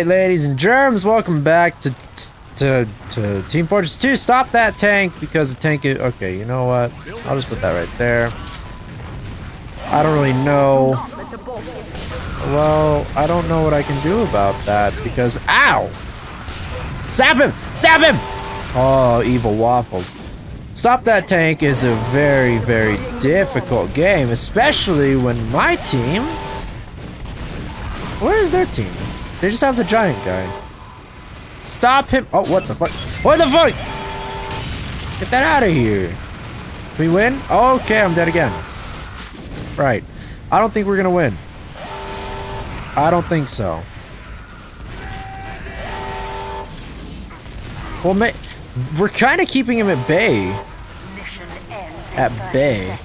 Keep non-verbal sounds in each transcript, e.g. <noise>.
right, ladies and germs, welcome back to to to Team Fortress 2. Stop that tank because the tank is okay. You know what? I'll just put that right there. I don't really know. Well, I don't know what I can do about that because ow! Stab him! Stab him! Oh, evil waffles. Stop that tank is a very, very difficult game, especially when my team. Where is their team? They just have the giant guy. Stop him! Oh, what the fuck? What the fuck? Get that out of here. we win? Okay, I'm dead again. Right. I don't think we're gonna win. I don't think so. Well, we're kind of keeping him at bay. At bay.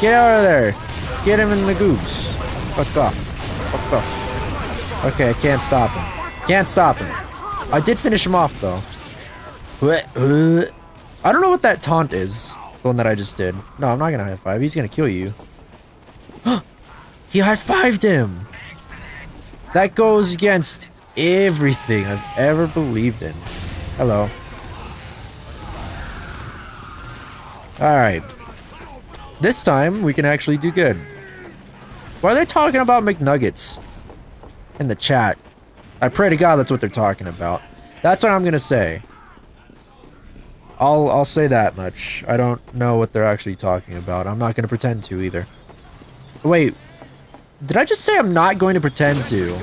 Get out of there. Get him in the goose. Fuck off. Fuck off. Okay, I can't stop him. Can't stop him. I did finish him off, though. I don't know what that taunt is. The one that I just did. No, I'm not gonna high five. He's gonna kill you. <gasps> he high fived him. That goes against everything I've ever believed in. Hello. Alright. This time, we can actually do good. Why are they talking about McNuggets? In the chat. I pray to God that's what they're talking about. That's what I'm gonna say. I'll I'll say that much. I don't know what they're actually talking about. I'm not gonna pretend to either. Wait, did I just say I'm not going to pretend to?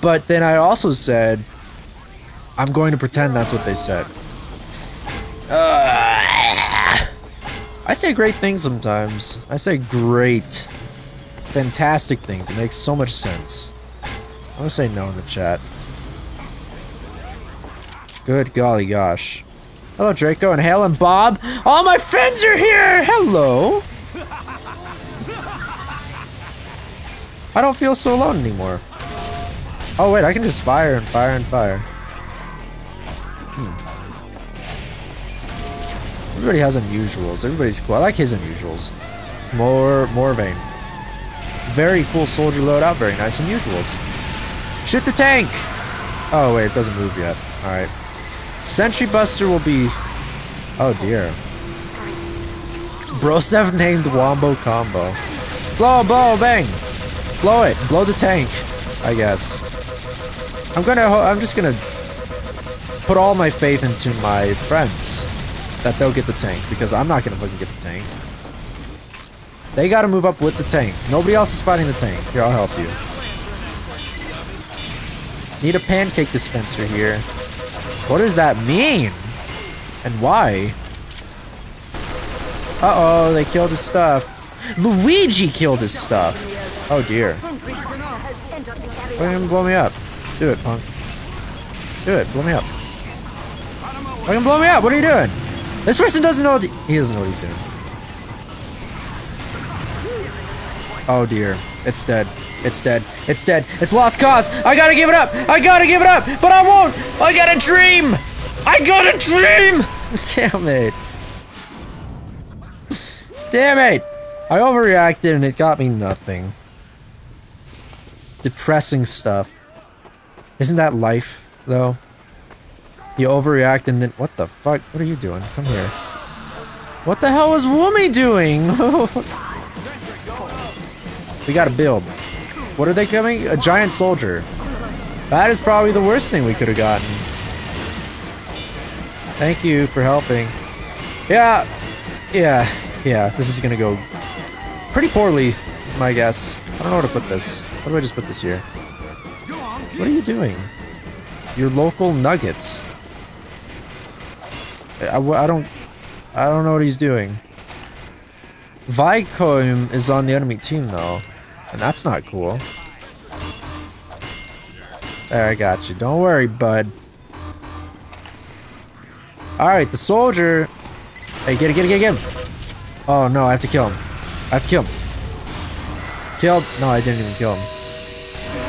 But then I also said I'm going to pretend that's what they said. Uh, I say great things sometimes. I say great, fantastic things. It makes so much sense. I'm gonna say no in the chat. Good golly gosh. Hello Draco and Hale and Bob. All my friends are here! Hello! I don't feel so alone anymore. Oh wait, I can just fire and fire and fire. Hmm. Everybody has unusuals. Everybody's cool. I like his unusuals. More, more vain. Very cool soldier loadout. Very nice and usuals. Shoot the tank! Oh, wait, it doesn't move yet. Alright. Sentry Buster will be... Oh, dear. Brosev named Wombo Combo. Blow, blow, bang! Blow it. Blow the tank, I guess. I'm gonna... I'm just gonna put all my faith into my friends that they'll get the tank because I'm not gonna fucking get the tank. They gotta move up with the tank. Nobody else is fighting the tank. Here, I'll help you. Need a pancake dispenser here. What does that mean? And why? Uh-oh, they killed his stuff. Luigi killed his stuff. Oh dear. Why didn't blow me up? Do it, punk. Do it, blow me up. Can blow me up? What are you doing? This person doesn't know what he doesn't know what he's doing. Oh dear. It's dead. It's dead. It's dead. It's lost cause. I gotta give it up. I gotta give it up. But I won't. I got a dream. I got a dream. <laughs> Damn it. Damn it. I overreacted and it got me nothing. Depressing stuff. Isn't that life, though? You overreact and then- what the fuck? What are you doing? Come here. What the hell was Woomy doing? <laughs> we gotta build. What are they coming? A giant soldier. That is probably the worst thing we could have gotten. Thank you for helping. Yeah, yeah, yeah, this is gonna go pretty poorly, is my guess. I don't know where to put this. What do I just put this here? What are you doing? Your local nuggets. I, I don't... I don't know what he's doing. Vicoim is on the enemy team, though. And that's not cool. There, I got you. Don't worry, bud. Alright, the soldier... Hey, get it, get it, get it, get him! Oh, no, I have to kill him. I have to kill him. Killed. No, I didn't even kill him.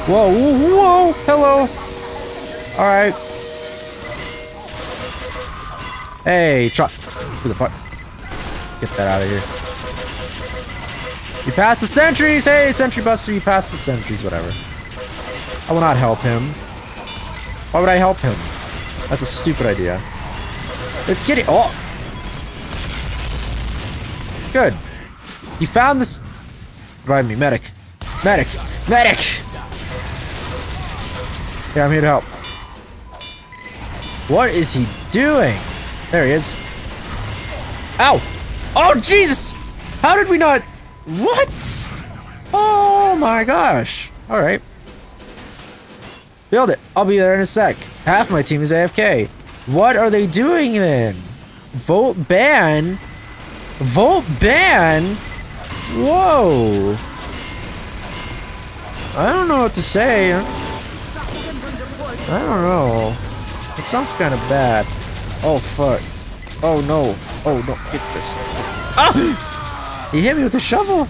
Whoa, whoa, whoa! Hello! Alright. Hey, truck. Who the fuck? Get that out of here. You passed the sentries! Hey, sentry buster, you passed the sentries, whatever. I will not help him. Why would I help him? That's a stupid idea. It's getting- oh! Good. You found this- Revive me, medic. Medic! Medic! Yeah, I'm here to help. What is he doing? There he is. Ow! Oh, Jesus! How did we not... What? Oh my gosh. Alright. Build it. I'll be there in a sec. Half my team is AFK. What are they doing then? Vote ban? Vote ban? Whoa. I don't know what to say. I don't know. It sounds kind of bad. Oh, fuck. Oh, no. Oh, no. Get this. Ah! He hit me with a shovel.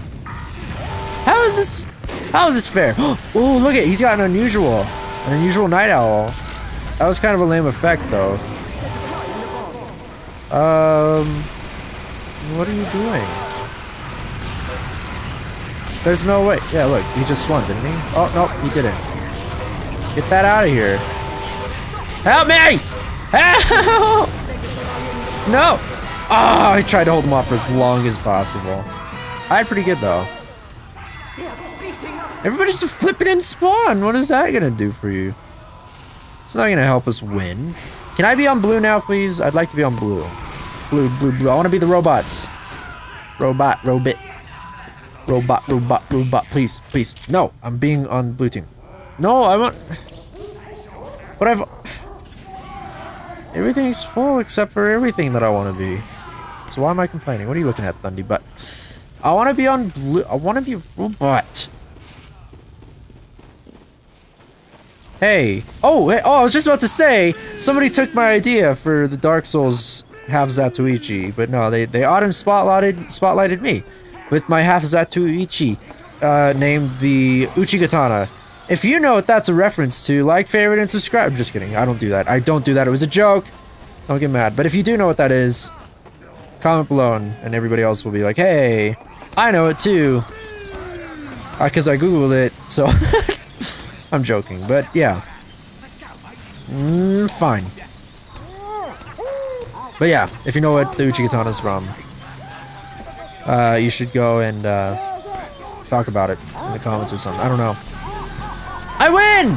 How is this? How is this fair? <gasps> Oh, look at He's got an unusual. An unusual night owl. That was kind of a lame effect, though. Um... What are you doing? There's no way. Yeah, look. He just swung, didn't he? Oh, no. He didn't. Get that out of here. Help me! Help! <laughs> No! Oh, I tried to hold him off for as long as possible. I had pretty good, though. Everybody's just flipping in spawn. What is that gonna do for you? It's not gonna help us win. Can I be on blue now, please? I'd like to be on blue. Blue, blue, blue. I want to be the robots. Robot, robot. Robot, robot, robot. Please, please. No, I'm being on blue team. No, I want... But I've... Everything's full except for everything that I want to be. So why am I complaining? What are you looking at, Thundy? But I want to be on blue. I want to be robot. Hey. Oh, hey, oh, I was just about to say, somebody took my idea for the Dark Souls half Zatoichi, but no, they, they autumn spotlighted, spotlighted me with my half Zatoichi, uh, named the Uchigatana. If you know what that's a reference to, like, favorite, and subscribe. I'm just kidding. I don't do that. I don't do that. It was a joke. Don't get mad. But if you do know what that is, comment below and, and everybody else will be like, hey, I know it too. Because uh, I googled it, so... <laughs> I'm joking, but yeah. Mm, fine. But yeah, if you know what the Uchigatana is from, uh, you should go and uh, talk about it in the comments or something. I don't know. I win!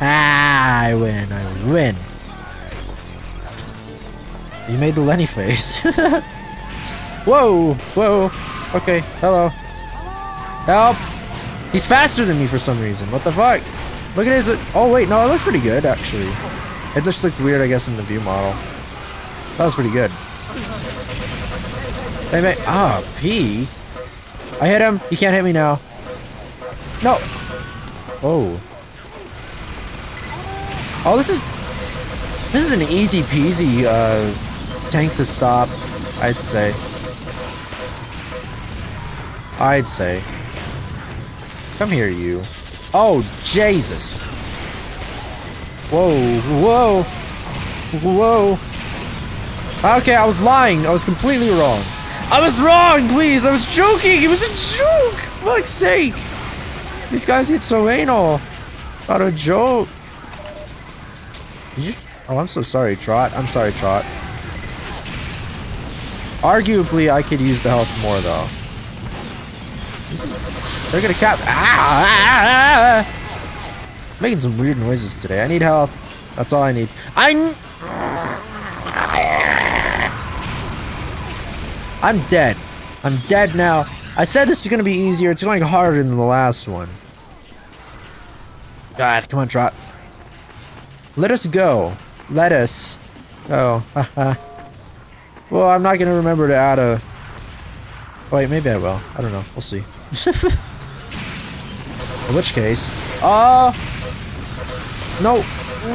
Ah, I win, I win. You made the Lenny face. <laughs> whoa, whoa. Okay, hello. Help! He's faster than me for some reason. What the fuck? Look at his... Oh, wait. No, it looks pretty good, actually. It just looked weird, I guess, in the view model. That was pretty good. Hey, mate. Ah, P. I hit him. He can't hit me now. No. Oh. Oh, this is... This is an easy peasy, uh, tank to stop, I'd say. I'd say. Come here, you. Oh, Jesus. Whoa, whoa, whoa. Okay, I was lying. I was completely wrong. I was wrong, please. I was joking. It was a joke. For fuck's sake. These guys get so anal. About a joke. You, oh, I'm so sorry, Trot. I'm sorry, Trot. Arguably, I could use the health more, though. They're gonna cap. Ah, ah, ah, Making some weird noises today. I need health. That's all I need. I'm- I'm dead. I'm dead now. I said this is gonna be easier. It's going harder than the last one. God, come on, Trot. Let us go. Let us. Oh, Well, I'm not gonna remember to add a. Wait, maybe I will. I don't know. We'll see. <laughs> In which case, uh, no,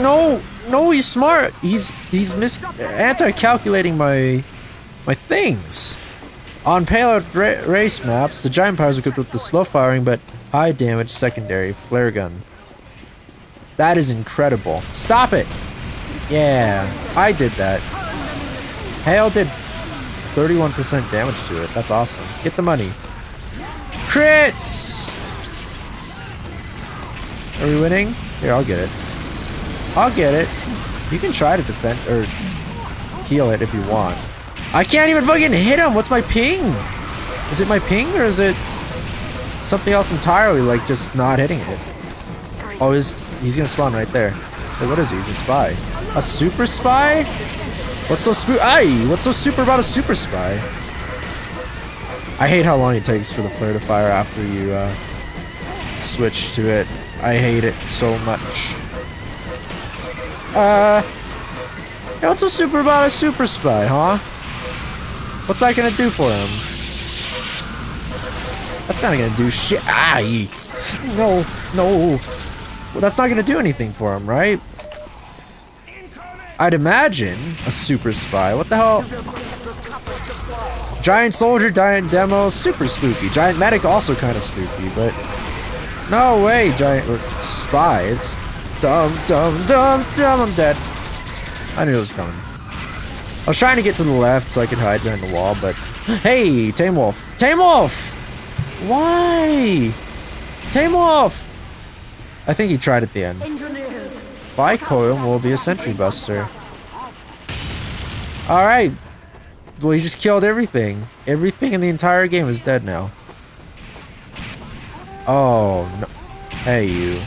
no, no. He's smart. He's he's mis anti-calculating my my things. On payload ra race maps, the giant power is equipped with the slow firing but high damage secondary flare gun. That is incredible. Stop it! Yeah, I did that. Hail did 31% damage to it. That's awesome. Get the money. Crits! Are we winning? Here, I'll get it. I'll get it. You can try to defend or heal it if you want. I can't even fucking hit him. What's my ping? Is it my ping or is it something else entirely, like just not hitting it? Oh, he's, he's gonna spawn right there. Wait, what is he? He's a spy. A super spy? What's so spoo- Aye! What's so super about a super spy? I hate how long it takes for the flare to fire after you, uh, switch to it. I hate it so much. Uh, yeah, what's so super about a super spy, huh? What's that gonna do for him? That's not gonna do shit. Aye! No, no. Well, that's not gonna do anything for him, right? I'd imagine a super spy. What the hell? Giant soldier, giant demo, super spooky. Giant medic also kind of spooky, but no way, giant spy. It's dumb, dumb, dumb, dumb. I'm dead. I knew it was coming. I was trying to get to the left so I could hide behind the wall, but hey, Tame Wolf, Tame Wolf. Why? Tame Wolf. I think he tried at the end. By coil will be a sentry buster. Alright. Well, he just killed everything. Everything in the entire game is dead now. Oh, no. Hey, you.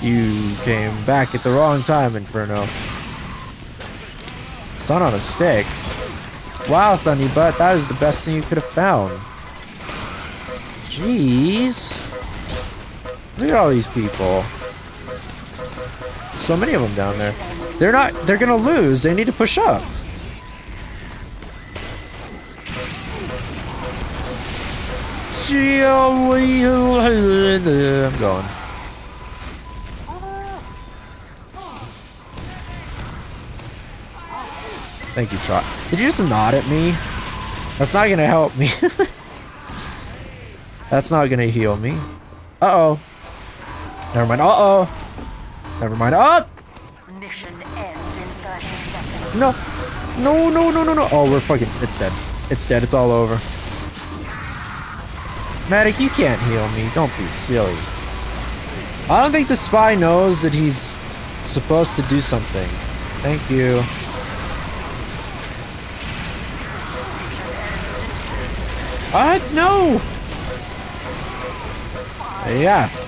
You came back at the wrong time, Inferno. Sun on a stick? Wow, Thunny Butt, that is the best thing you could have found. Jeez. Look at all these people. So many of them down there. They're not, they're gonna lose. They need to push up. I'm going. Thank you, Trot. Did you just nod at me? That's not gonna help me. <laughs> That's not gonna heal me. Uh-oh. Never mind. Uh-oh. Never mind. Ah! Oh! Mission ends in 30 seconds. No. No, no, no, no, no. Oh, we're fucking... It's dead. It's dead. It's all over. Matic, you can't heal me. Don't be silly. I don't think the spy knows that he's supposed to do something. Thank you. What? No! Yeah.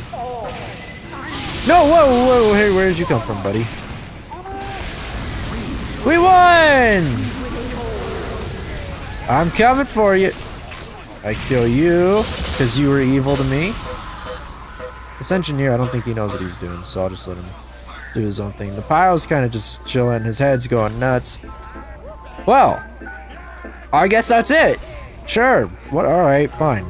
No, whoa, whoa, hey, where did you come from, buddy? We won! I'm coming for you. I kill you, because you were evil to me. This engineer, I don't think he knows what he's doing, so I'll just let him do his own thing. The pyro's kind of just chilling, his head's going nuts. Well, I guess that's it. Sure. What? All right, fine.